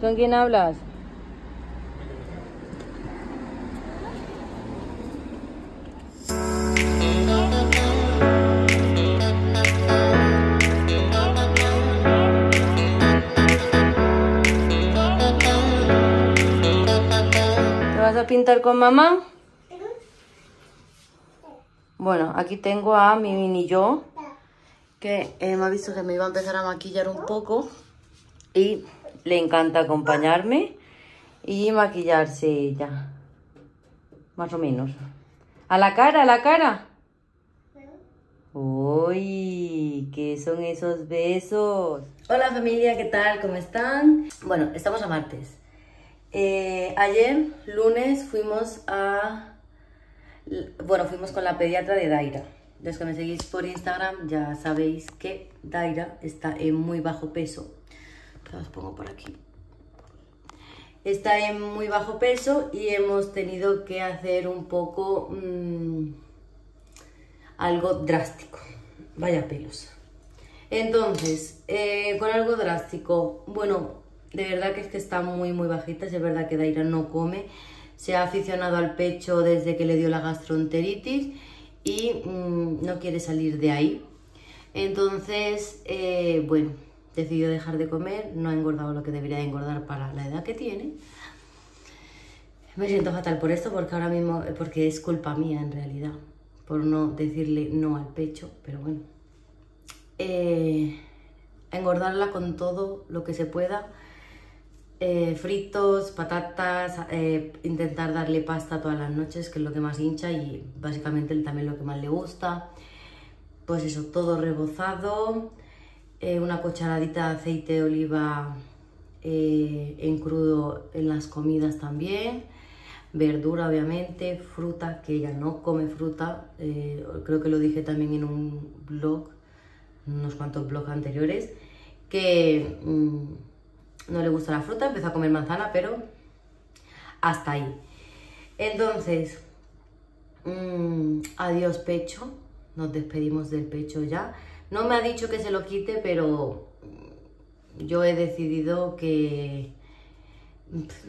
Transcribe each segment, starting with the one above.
¿Con quién hablas? ¿Te vas a pintar con mamá? Bueno, aquí tengo a mi mini yo, que eh, me ha visto que me iba a empezar a maquillar un poco y le encanta acompañarme y maquillarse ella, más o menos. ¿A la cara, a la cara? Uy, ¿qué son esos besos? Hola familia, ¿qué tal? ¿Cómo están? Bueno, estamos a martes. Eh, ayer, lunes, fuimos a... Bueno, fuimos con la pediatra de Daira. Los que me seguís por Instagram ya sabéis que Daira está en muy bajo peso. Los pongo por aquí. Está en muy bajo peso y hemos tenido que hacer un poco... Mmm, algo drástico. Vaya pelos. Entonces, eh, con algo drástico, bueno, de verdad que es que está muy, muy bajita. Es verdad que Daira no come. Se ha aficionado al pecho desde que le dio la gastroenteritis y mmm, no quiere salir de ahí. Entonces, eh, bueno, decidió dejar de comer. No ha engordado lo que debería de engordar para la edad que tiene. Me siento fatal por esto porque ahora mismo, porque es culpa mía en realidad, por no decirle no al pecho, pero bueno. Eh, engordarla con todo lo que se pueda eh, fritos, patatas, eh, intentar darle pasta todas las noches, que es lo que más hincha y básicamente también lo que más le gusta. Pues eso, todo rebozado, eh, una cucharadita de aceite de oliva eh, en crudo en las comidas también, verdura obviamente, fruta, que ella no come fruta, eh, creo que lo dije también en un blog, unos cuantos blogs anteriores, que... Mmm, no le gusta la fruta, empezó a comer manzana, pero hasta ahí. Entonces, mmm, adiós pecho, nos despedimos del pecho ya. No me ha dicho que se lo quite, pero yo he decidido que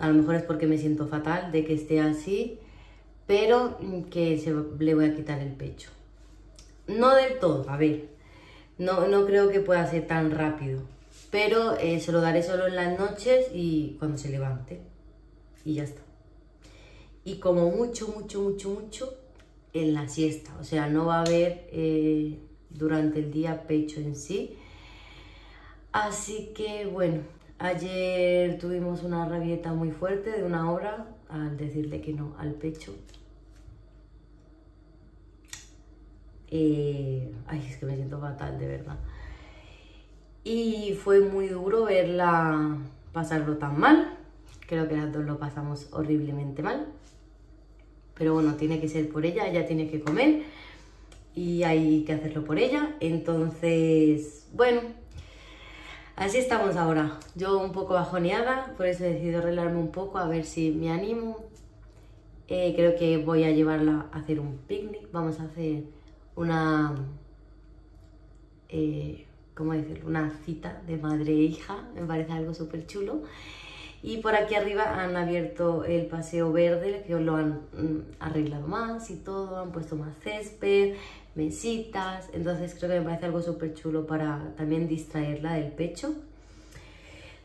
a lo mejor es porque me siento fatal de que esté así, pero que se, le voy a quitar el pecho. No del todo, a ver, no, no creo que pueda ser tan rápido pero eh, se lo daré solo en las noches y cuando se levante. Y ya está. Y como mucho, mucho, mucho, mucho en la siesta. O sea, no va a haber eh, durante el día pecho en sí. Así que bueno, ayer tuvimos una rabieta muy fuerte de una hora al decirle que no al pecho. Eh, ay, es que me siento fatal, de verdad y fue muy duro verla pasarlo tan mal. Creo que las dos lo pasamos horriblemente mal. Pero bueno, tiene que ser por ella, ella tiene que comer y hay que hacerlo por ella. Entonces, bueno, así estamos ahora. Yo un poco bajoneada, por eso he decidido arreglarme un poco a ver si me animo. Eh, creo que voy a llevarla a hacer un picnic. Vamos a hacer una... Eh, ¿cómo decirlo? Una cita de madre e hija, me parece algo súper chulo. Y por aquí arriba han abierto el paseo verde, que lo han mm, arreglado más y todo, han puesto más césped, mesitas, entonces creo que me parece algo súper chulo para también distraerla del pecho.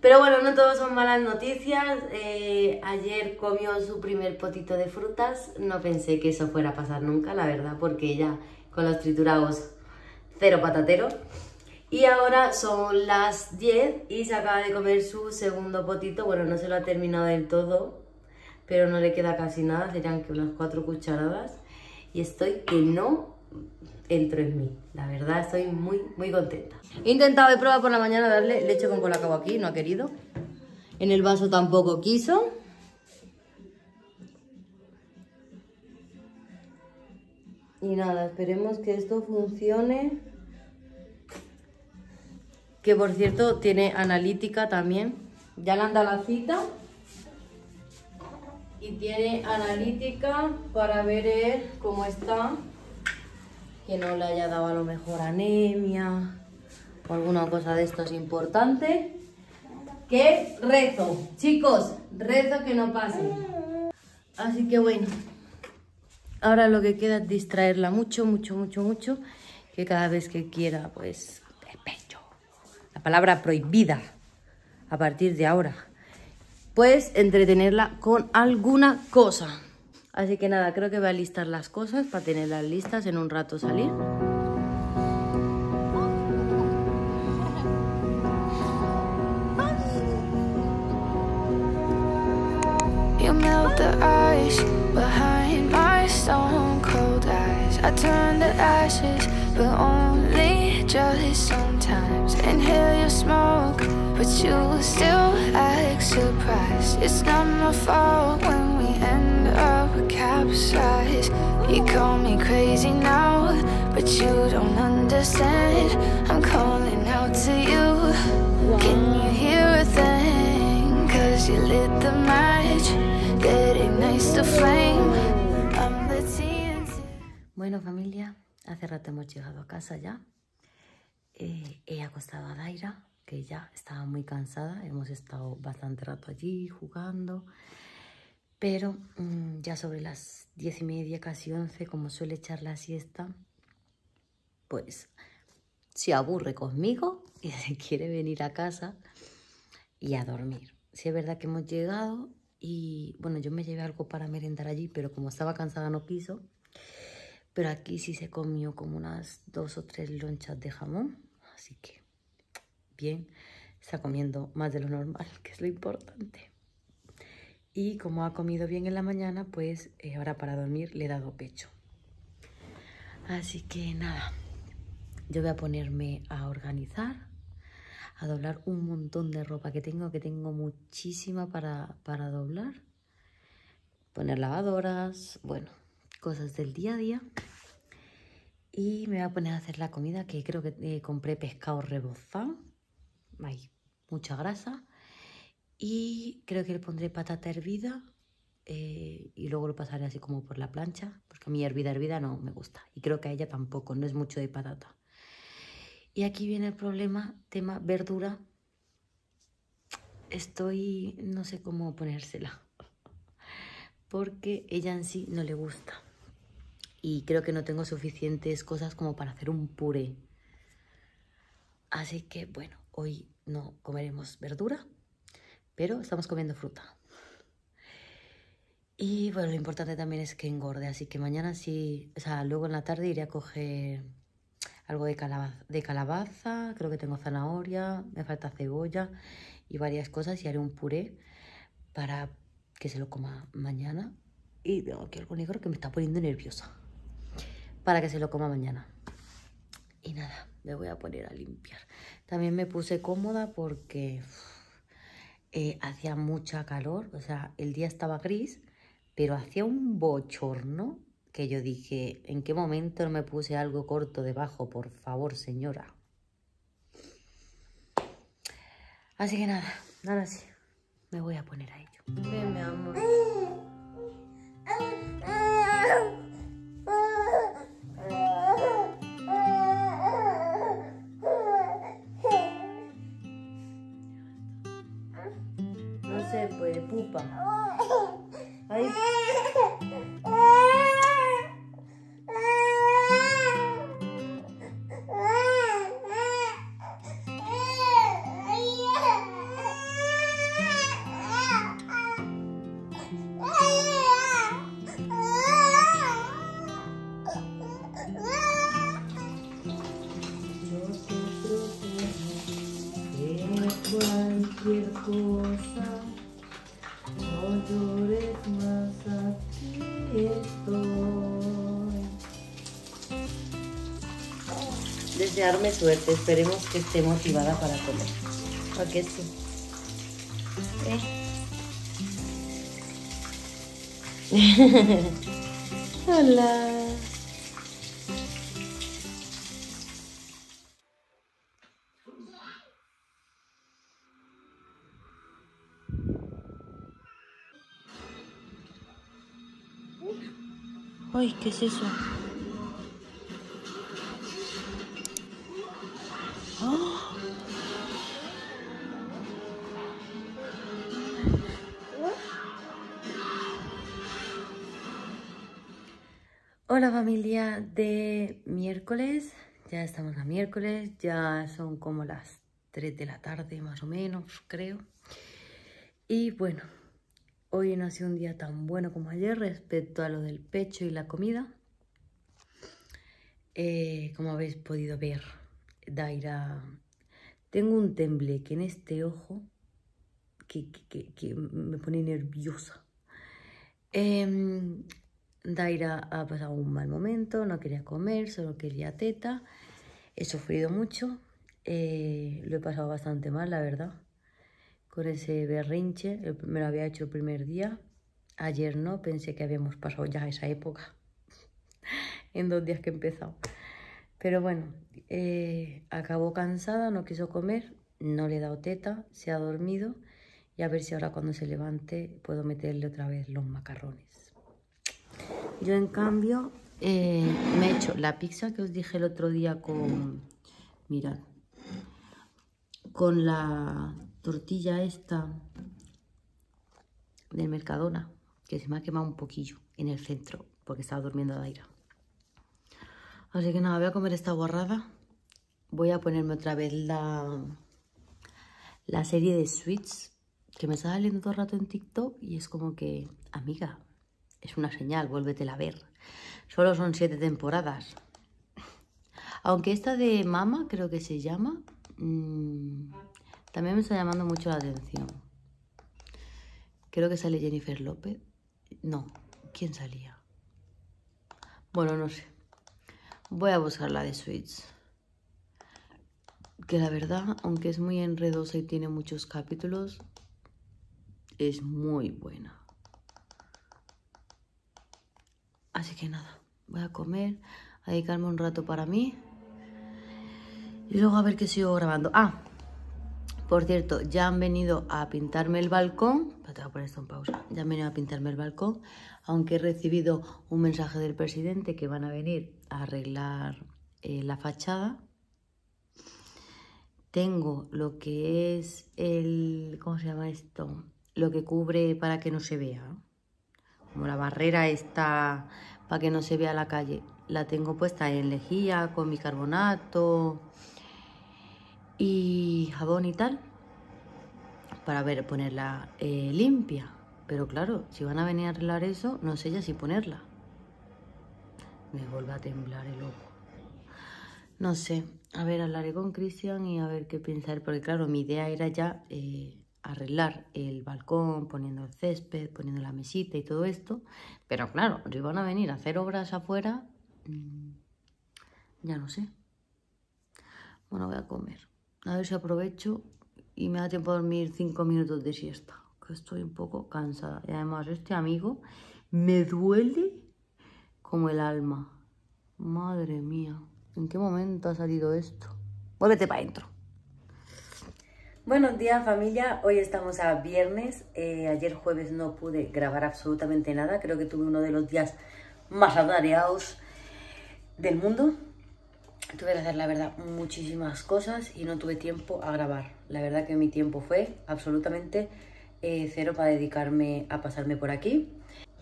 Pero bueno, no todo son malas noticias. Eh, ayer comió su primer potito de frutas. No pensé que eso fuera a pasar nunca, la verdad, porque ella con los triturados cero patatero. Y ahora son las 10 y se acaba de comer su segundo potito. Bueno, no se lo ha terminado del todo, pero no le queda casi nada. Serían que unas cuatro cucharadas. Y estoy que no entro en mí. La verdad, estoy muy, muy contenta. He intentado de prueba por la mañana darle leche con colacao aquí, no ha querido. En el vaso tampoco quiso. Y nada, esperemos que esto funcione que por cierto tiene analítica también. Ya le han dado la cita. Y tiene analítica para ver cómo está. Que no le haya dado a lo mejor anemia o alguna cosa de esto es importante. que rezo. Chicos, rezo que no pase. Así que bueno, ahora lo que queda es distraerla mucho, mucho, mucho, mucho. Que cada vez que quiera, pues, pecho. La palabra prohibida a partir de ahora. Pues entretenerla con alguna cosa. Así que nada, creo que voy a listar las cosas para tenerlas listas en un rato salir. It's not my fault when we end up You call me crazy now, but you don't understand. I'm calling out to you. Can you hear? Cause you lit the match flame. Bueno, familia, hace rato hemos llegado a casa ya. Eh, he acostado a Daira, que ya estaba muy cansada. Hemos estado bastante rato allí jugando. Pero mm, ya sobre las diez y media, casi once, como suele echar la siesta, pues se aburre conmigo y se quiere venir a casa y a dormir. Sí es verdad que hemos llegado y bueno, yo me llevé algo para merendar allí, pero como estaba cansada no quiso. Pero aquí sí se comió como unas dos o tres lonchas de jamón, así que bien, está comiendo más de lo normal, que es lo importante. Y como ha comido bien en la mañana, pues eh, ahora para dormir le he dado pecho. Así que nada, yo voy a ponerme a organizar, a doblar un montón de ropa que tengo, que tengo muchísima para, para doblar. Poner lavadoras, bueno, cosas del día a día. Y me voy a poner a hacer la comida, que creo que eh, compré pescado rebozado. Hay mucha grasa. Y creo que le pondré patata hervida eh, y luego lo pasaré así como por la plancha, porque a mí hervida, hervida no me gusta. Y creo que a ella tampoco, no es mucho de patata. Y aquí viene el problema, tema verdura. Estoy, no sé cómo ponérsela, porque ella en sí no le gusta. Y creo que no tengo suficientes cosas como para hacer un puré. Así que bueno, hoy no comeremos verdura, pero estamos comiendo fruta. Y bueno, lo importante también es que engorde, así que mañana sí, o sea, luego en la tarde iré a coger algo de calabaza, de calabaza, creo que tengo zanahoria, me falta cebolla y varias cosas y haré un puré para que se lo coma mañana. Y tengo aquí algo negro que me está poniendo nerviosa. Para que se lo coma mañana. Y nada, me voy a poner a limpiar. También me puse cómoda porque eh, hacía mucha calor, o sea, el día estaba gris, pero hacía un bochorno que yo dije, ¿en qué momento no me puse algo corto debajo? Por favor, señora. Así que nada, ahora sí, me voy a poner a ello. Ven, mi amor. Cualquier cosa, Desearme suerte, esperemos que esté motivada para comer. ¿A qué sí? ¿Eh? Hola. Ay, ¿qué es eso? Hola familia de miércoles, ya estamos a miércoles, ya son como las 3 de la tarde más o menos, creo. Y bueno, hoy no ha sido un día tan bueno como ayer respecto a lo del pecho y la comida. Eh, como habéis podido ver, Daira, tengo un tembleque en este ojo que, que, me pone nerviosa. Eh, Daira ha pasado un mal momento, no quería comer, solo quería teta. He sufrido mucho, eh, lo he pasado bastante mal, la verdad. Con ese berrinche, me lo había hecho el primer día. Ayer no, pensé que habíamos pasado ya esa época. en dos días que he empezado. Pero bueno, eh, acabó cansada, no quiso comer, no le he dado teta, se ha dormido y a ver si ahora cuando se levante puedo meterle otra vez los macarrones. Yo en cambio eh, me he hecho la pizza que os dije el otro día con, mirad, con la tortilla esta del Mercadona, que se me ha quemado un poquillo en el centro porque estaba durmiendo de aire. Así que nada, voy a comer esta guarrada. Voy a ponerme otra vez la, la serie de Sweets que me está saliendo todo el rato en TikTok y es como que, amiga, es una señal, vuélvetela a ver. Solo son siete temporadas. Aunque esta de Mama, creo que se llama, mm, también me está llamando mucho la atención. Creo que sale Jennifer López. No, ¿quién salía? Bueno, no sé. Voy a buscar la de Sweets. Que la verdad, aunque es muy enredosa y tiene muchos capítulos, es muy buena. Así que nada, voy a comer, a dedicarme un rato para mí. Y luego a ver qué sigo grabando. Ah, por cierto, ya han venido a pintarme el balcón. Te voy a poner esto en pausa. Ya han venido a pintarme el balcón. Aunque he recibido un mensaje del presidente que van a venir a arreglar eh, la fachada. Tengo lo que es el... ¿Cómo se llama esto? Lo que cubre para que no se vea como la barrera está para que no se vea la calle. La tengo puesta en lejía con bicarbonato y jabón y tal para ver ponerla eh, limpia. Pero claro, si van a venir a arreglar eso, no sé ya si ponerla. Me vuelve a temblar el ojo. No sé, a ver, hablaré con Cristian y a ver qué pensar, porque claro, mi idea era ya eh, arreglar el balcón, poniendo el césped, poniendo la mesita y todo esto. Pero claro, si van a venir a hacer obras afuera, mm, ya no sé. Bueno, voy a comer. A ver si aprovecho y me da tiempo a dormir cinco minutos de siesta. Que estoy un poco cansada. Y además este amigo me duele como el alma. Madre mía, ¿en qué momento ha salido esto? Vuélvete para adentro. Buenos días familia, hoy estamos a viernes, eh, ayer jueves no pude grabar absolutamente nada, creo que tuve uno de los días más atareados del mundo. Tuve que hacer la verdad muchísimas cosas y no tuve tiempo a grabar. La verdad que mi tiempo fue absolutamente eh, cero para dedicarme a pasarme por aquí.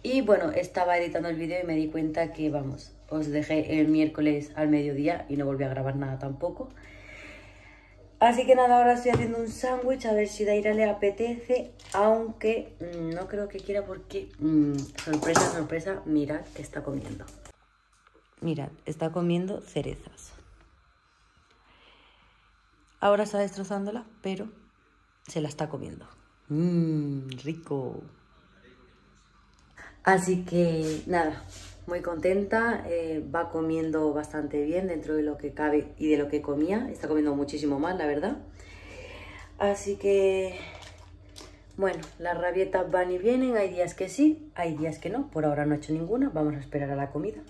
Y bueno, estaba editando el vídeo y me di cuenta que, vamos, os dejé el miércoles al mediodía y no volví a grabar nada tampoco. Así que nada, ahora estoy haciendo un sándwich a ver si Daira le apetece, aunque mm, no creo que quiera porque, mm, sorpresa, sorpresa, mirad que está comiendo. Mirad, está comiendo cerezas. Ahora está destrozándola, pero se la está comiendo. Mmm, rico. Así que nada, muy contenta, eh, va comiendo bastante bien dentro de lo que cabe y de lo que comía, está comiendo muchísimo más, la verdad. Así que, bueno, las rabietas van y vienen, hay días que sí, hay días que no, por ahora no he hecho ninguna, vamos a esperar a la comida.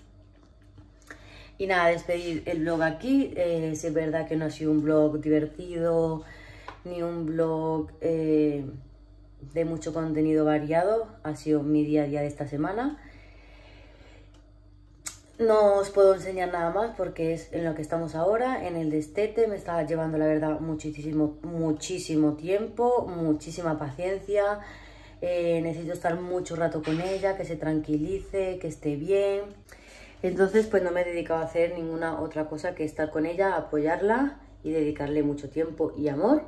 Y nada, despedir el blog aquí, eh, es verdad que no ha sido un blog divertido, ni un blog eh, de mucho contenido variado, ha sido mi día a día de esta semana. No os puedo enseñar nada más porque es en lo que estamos ahora, en el destete. Me está llevando, la verdad, muchísimo, muchísimo tiempo, muchísima paciencia. Eh, necesito estar mucho rato con ella, que se tranquilice, que esté bien. Entonces, pues no me he dedicado a hacer ninguna otra cosa que estar con ella, apoyarla y dedicarle mucho tiempo y amor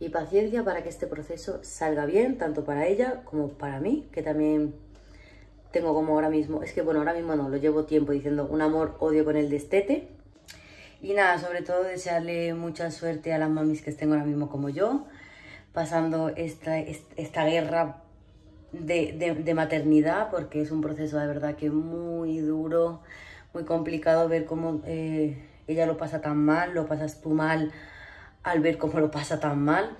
y paciencia para que este proceso salga bien, tanto para ella como para mí, que también tengo como ahora mismo, es que bueno, ahora mismo no, lo llevo tiempo diciendo un amor-odio con el destete. Y nada, sobre todo desearle mucha suerte a las mamis que estén ahora mismo como yo, pasando esta, esta guerra de, maternidad, porque es un proceso de verdad que muy duro, muy complicado ver cómo eh, ella lo pasa tan mal, lo pasas tú mal al ver cómo lo pasa tan mal.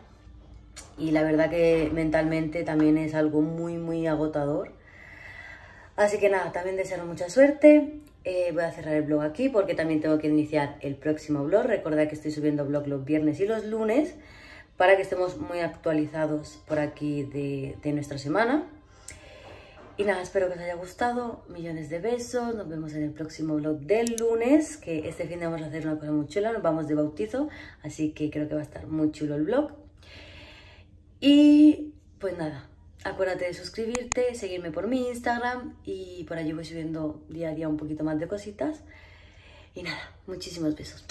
Y la verdad que mentalmente también es algo muy, muy agotador. Así que nada, también deseo mucha suerte. Eh, voy a cerrar el blog aquí porque también tengo que iniciar el próximo blog. Recordad que estoy subiendo blog los viernes y los lunes para que estemos muy actualizados por aquí de, de nuestra semana. Y nada, espero que os haya gustado. Millones de besos. Nos vemos en el próximo vlog del lunes. Que este fin de vamos a hacer una cosa muy chula. Nos vamos de bautizo. Así que creo que va a estar muy chulo el vlog. Y pues nada, Acuérdate de suscribirte, seguirme por mi Instagram y por allí voy subiendo día a día un poquito más de cositas. Y nada, muchísimos besos.